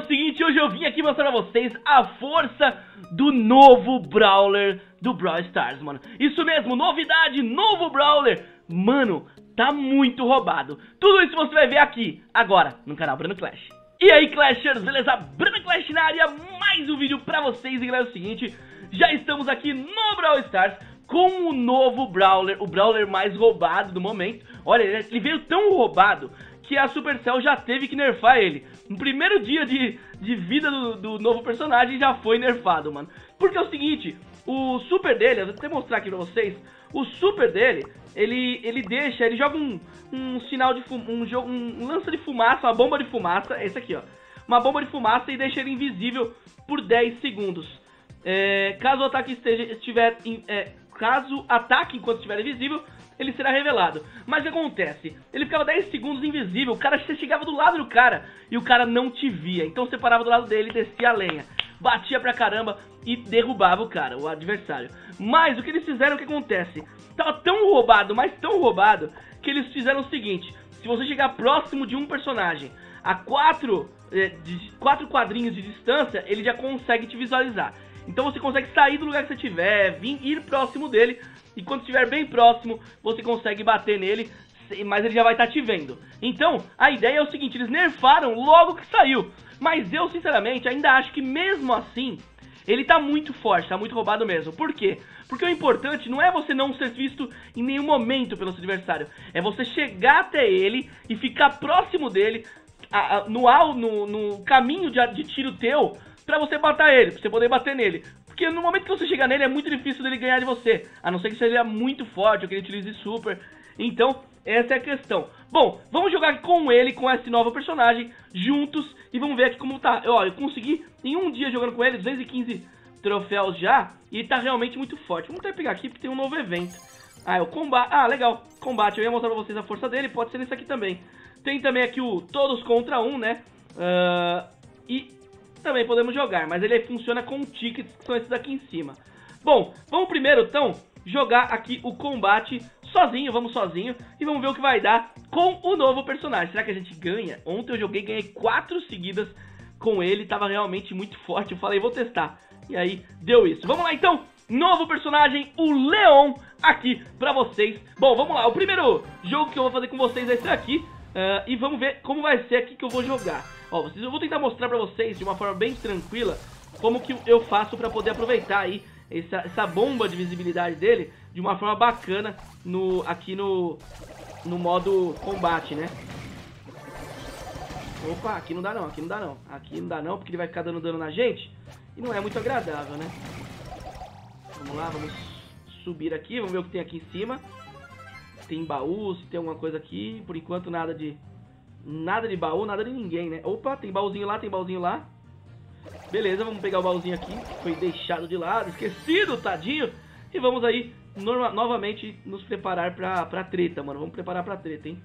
o seguinte, hoje eu vim aqui mostrar pra vocês a força do novo Brawler do Brawl Stars, mano. Isso mesmo, novidade, novo Brawler. Mano, tá muito roubado. Tudo isso você vai ver aqui, agora, no canal Bruno Clash. E aí, Clashers, beleza? Bruno Clash na área, mais um vídeo pra vocês. E galera, é o seguinte, já estamos aqui no Brawl Stars com o novo Brawler, o Brawler mais roubado do momento. Olha, ele veio tão roubado que a Supercell já teve que nerfar ele. No primeiro dia de, de vida do, do novo personagem já foi nerfado, mano. Porque é o seguinte, o super dele, eu vou até mostrar aqui pra vocês, o super dele, ele, ele deixa, ele joga um, um sinal de fum, um, um lança de fumaça, uma bomba de fumaça, esse aqui ó, uma bomba de fumaça e deixa ele invisível por 10 segundos. É, caso o ataque esteja, estiver, é, caso ataque enquanto estiver invisível, ele será revelado. Mas o que acontece? Ele ficava 10 segundos invisível, o cara chegava do lado do cara e o cara não te via. Então você parava do lado dele e descia a lenha. Batia pra caramba e derrubava o cara, o adversário. Mas o que eles fizeram, o que acontece? Tava tão roubado, mas tão roubado, que eles fizeram o seguinte. Se você chegar próximo de um personagem a quatro, eh, de, quatro quadrinhos de distância, ele já consegue te visualizar. Então você consegue sair do lugar que você estiver, vir, ir próximo dele e quando estiver bem próximo, você consegue bater nele, mas ele já vai estar tá te vendo. Então, a ideia é o seguinte, eles nerfaram logo que saiu. Mas eu, sinceramente, ainda acho que mesmo assim, ele tá muito forte, tá muito roubado mesmo. Por quê? Porque o importante não é você não ser visto em nenhum momento pelo seu adversário. É você chegar até ele e ficar próximo dele, no, no, no caminho de, de tiro teu, pra você matar ele, pra você poder bater nele. Porque no momento que você chegar nele é muito difícil dele ganhar de você. A não ser que seja muito forte ou que ele utilize super. Então, essa é a questão. Bom, vamos jogar com ele, com esse novo personagem, juntos. E vamos ver aqui como tá. Ó, eu consegui, em um dia jogando com ele, 215 troféus já. E tá realmente muito forte. Vamos até pegar aqui porque tem um novo evento. Ah, é o combate. Ah, legal. Combate. Eu ia mostrar pra vocês a força dele. Pode ser nesse aqui também. Tem também aqui o todos contra um, né? Uh, e também podemos jogar, mas ele funciona com tickets, que são esses aqui em cima. Bom, vamos primeiro, então, jogar aqui o combate sozinho, vamos sozinho, e vamos ver o que vai dar com o novo personagem. Será que a gente ganha? Ontem eu joguei, ganhei quatro seguidas com ele, tava realmente muito forte, eu falei, vou testar. E aí, deu isso. Vamos lá, então, novo personagem, o Leon, aqui pra vocês. Bom, vamos lá, o primeiro jogo que eu vou fazer com vocês é esse aqui, uh, e vamos ver como vai ser aqui que eu vou jogar. Ó, vocês, eu vou tentar mostrar pra vocês de uma forma bem tranquila como que eu faço pra poder aproveitar aí essa, essa bomba de visibilidade dele de uma forma bacana no, aqui no, no modo combate, né? Opa, aqui não dá não, aqui não dá não. Aqui não dá não, porque ele vai ficar dando dano na gente. E não é muito agradável, né? Vamos lá, vamos subir aqui, vamos ver o que tem aqui em cima. Tem baú, se tem alguma coisa aqui. Por enquanto nada de Nada de baú, nada de ninguém, né? Opa, tem baúzinho lá, tem baúzinho lá. Beleza, vamos pegar o baúzinho aqui, foi deixado de lado, esquecido, tadinho. E vamos aí, novamente, nos preparar pra, pra treta, mano. Vamos preparar pra treta, hein?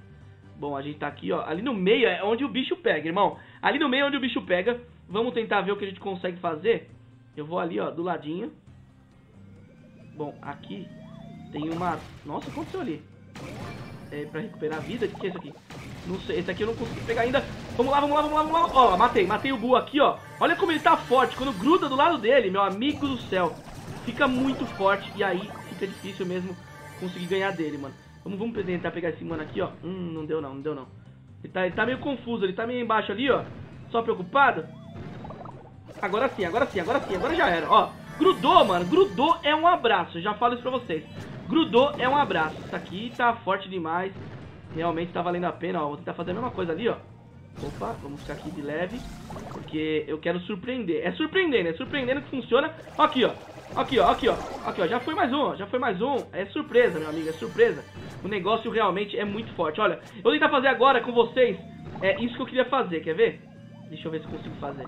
Bom, a gente tá aqui, ó. Ali no meio é onde o bicho pega, irmão. Ali no meio é onde o bicho pega. Vamos tentar ver o que a gente consegue fazer. Eu vou ali, ó, do ladinho. Bom, aqui tem uma... Nossa, o que aconteceu ali? É pra recuperar a vida? O que é isso aqui? Não sei, esse aqui eu não consegui pegar ainda. Vamos lá, vamos lá, vamos lá, vamos lá. Ó, matei, matei o Bu aqui, ó. Olha como ele tá forte. Quando gruda do lado dele, meu amigo do céu. Fica muito forte e aí fica difícil mesmo conseguir ganhar dele, mano. Vamos, vamos tentar pegar esse mano aqui, ó. Hum, não deu não, não deu não. Ele tá, ele tá meio confuso, ele tá meio embaixo ali, ó. Só preocupado. Agora sim, agora sim, agora sim, agora já era, ó. Grudou, mano, grudou é um abraço, já falo isso pra vocês. Grudou é um abraço. Isso aqui tá forte demais. Realmente tá valendo a pena, ó. Vou tentar fazer a mesma coisa ali, ó. Opa, vamos ficar aqui de leve. Porque eu quero surpreender. É surpreendendo, é surpreendendo que funciona. Aqui, ó. Aqui, ó, aqui, ó. Aqui, ó. Já foi mais um, ó. Já foi mais um. É surpresa, meu amigo, é surpresa. O negócio realmente é muito forte. Olha, eu vou tentar fazer agora com vocês. É isso que eu queria fazer, quer ver? Deixa eu ver se consigo fazer.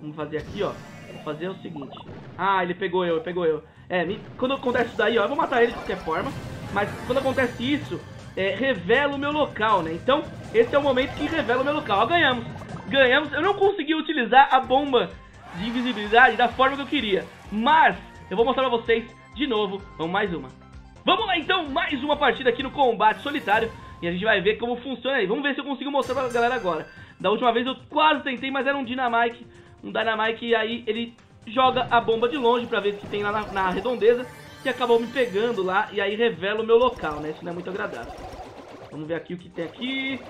Vamos fazer aqui, ó. Vou fazer o seguinte. Ah, ele pegou eu, pegou eu. É, me... quando acontece isso daí, ó, eu vou matar ele de qualquer forma. Mas quando acontece isso, é, revela o meu local, né? Então, esse é o momento que revela o meu local. Ó, ganhamos. Ganhamos. Eu não consegui utilizar a bomba de invisibilidade da forma que eu queria. Mas, eu vou mostrar pra vocês de novo. Vamos mais uma. Vamos lá, então. Mais uma partida aqui no combate solitário. E a gente vai ver como funciona aí. Vamos ver se eu consigo mostrar pra galera agora. Da última vez eu quase tentei, mas era um Dynamite, um Dynamite, e aí ele joga a bomba de longe pra ver o que tem lá na, na redondeza, e acabou me pegando lá, e aí revela o meu local, né? Isso não é muito agradável. Vamos ver aqui o que tem aqui.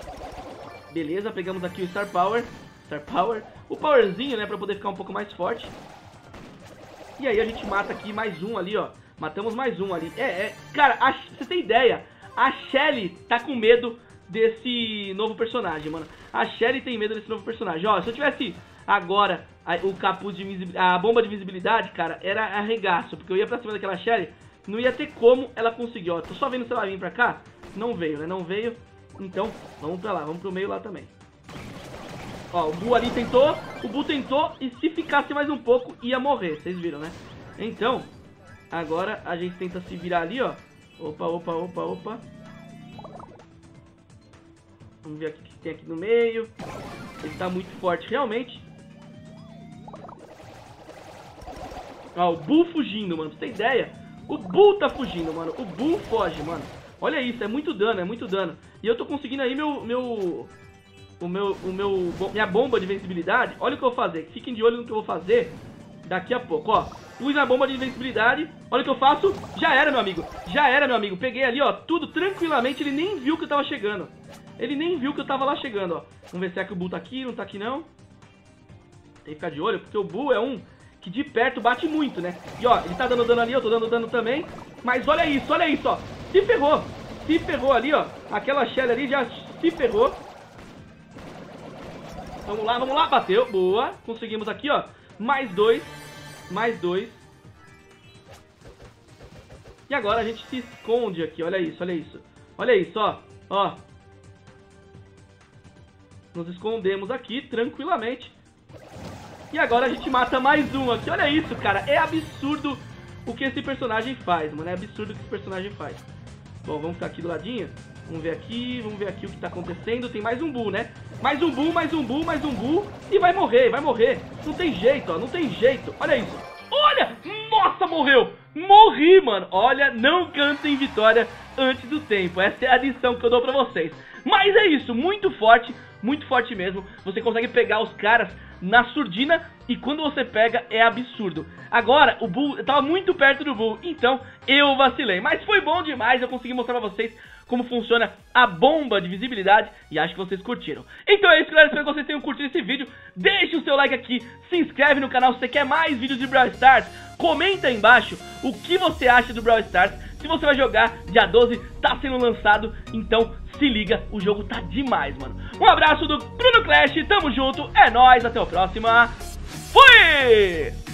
Beleza, pegamos aqui o Star Power. Star Power. O Powerzinho, né, pra poder ficar um pouco mais forte. E aí a gente mata aqui mais um ali, ó. Matamos mais um ali. É, é. Cara, a, você tem ideia? A Shelly tá com medo desse novo personagem, mano. A Shelly tem medo desse novo personagem. Ó, se eu tivesse agora a, o capuz de visibilidade, a bomba de visibilidade, cara, era arregaço. Porque eu ia pra cima daquela Shelly, não ia ter como ela conseguir, ó. Tô só vendo se ela vir pra cá. Não veio, né? Não veio. Então, vamos pra lá, vamos pro meio lá também. Ó, o Bu ali tentou, o Bu tentou e se ficasse mais um pouco ia morrer, vocês viram, né? Então, agora a gente tenta se virar ali, ó. Opa, opa, opa, opa. Vamos ver o que tem aqui no meio. Ele tá muito forte, realmente. Ó, o Bull fugindo, mano. Pra você ter ideia, o Bull tá fugindo, mano. O Bull foge, mano. Olha isso, é muito dano, é muito dano. E eu tô conseguindo aí meu... meu o meu, o meu, minha bomba de invencibilidade, olha o que eu vou fazer. Fiquem de olho no que eu vou fazer daqui a pouco, ó. Pus a bomba de invencibilidade, olha o que eu faço. Já era, meu amigo, já era, meu amigo. Peguei ali, ó, tudo tranquilamente, ele nem viu que eu tava chegando. Ele nem viu que eu tava lá chegando, ó. Vamos ver se é que o Bull tá aqui, não tá aqui não. Tem que ficar de olho, porque o Bull é um que de perto bate muito, né? E ó, ele tá dando dano ali, eu tô dando dano também. Mas olha isso, olha isso, ó. Se ferrou, se ferrou ali, ó. Aquela Shelly ali já se ferrou. Vamos lá, vamos lá, bateu, boa. Conseguimos aqui, ó, mais dois, mais dois. E agora a gente se esconde aqui, olha isso, olha isso. Olha isso, ó, ó. Nos escondemos aqui, tranquilamente. E agora a gente mata mais um aqui, olha isso, cara. É absurdo o que esse personagem faz, mano. É absurdo o que esse personagem faz. Bom, vamos ficar aqui do ladinho. Vamos ver aqui, vamos ver aqui o que tá acontecendo. Tem mais um Bull, né? Mais um Bull, mais um Bull, mais um Bull. E vai morrer, vai morrer. Não tem jeito, ó, não tem jeito. Olha isso. Olha! Nossa, morreu! Morri, mano. Olha, não cantem vitória antes do tempo. Essa é a lição que eu dou pra vocês. Mas é isso, muito forte, muito forte mesmo. Você consegue pegar os caras na surdina e quando você pega é absurdo. Agora, o Bull tava muito perto do Bull, então eu vacilei. Mas foi bom demais, eu consegui mostrar pra vocês como funciona a bomba de visibilidade e acho que vocês curtiram. Então é isso, galera. Espero que vocês tenham curtido esse vídeo. Deixe o seu like aqui, se inscreve no canal se você quer mais vídeos de Brawl Stars. Comenta aí embaixo o que você acha do Brawl Stars. Se você vai jogar, dia 12 tá sendo lançado, então se liga, o jogo tá demais, mano. Um abraço do Bruno Clash, tamo junto, é nóis, até a próxima. Fui!